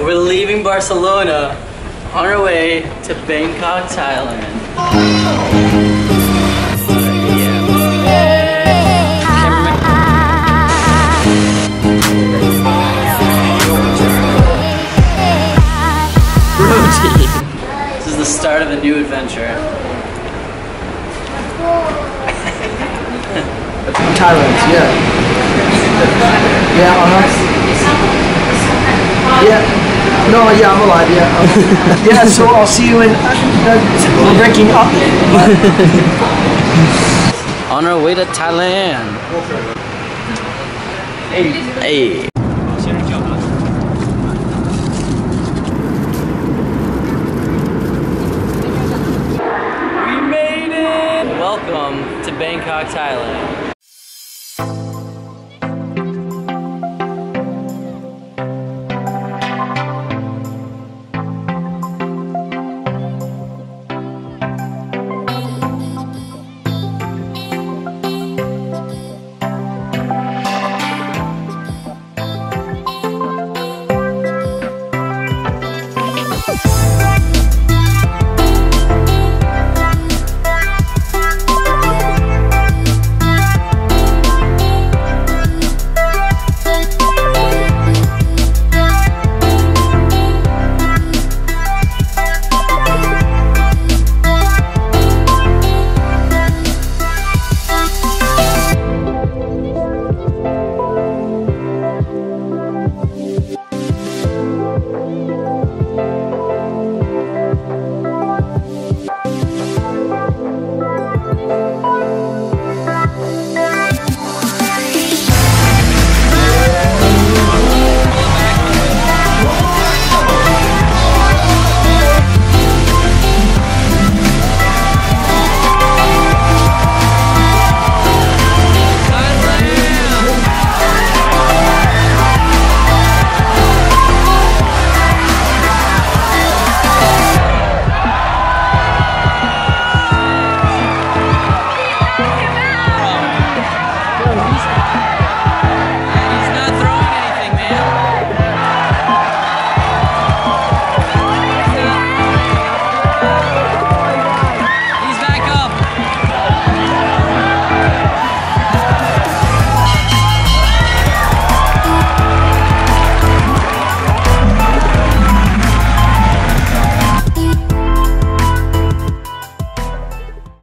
We're leaving Barcelona on our way to Bangkok, Thailand. This is the start of a new adventure. Thailand, yeah. Yeah, uh-huh. Yeah. No, yeah, I'm alive, yeah. yeah, so I'll see you in, uh, we're breaking up. On our way to Thailand. Hey. Hey. We made it! Welcome to Bangkok, Thailand. Wednesday.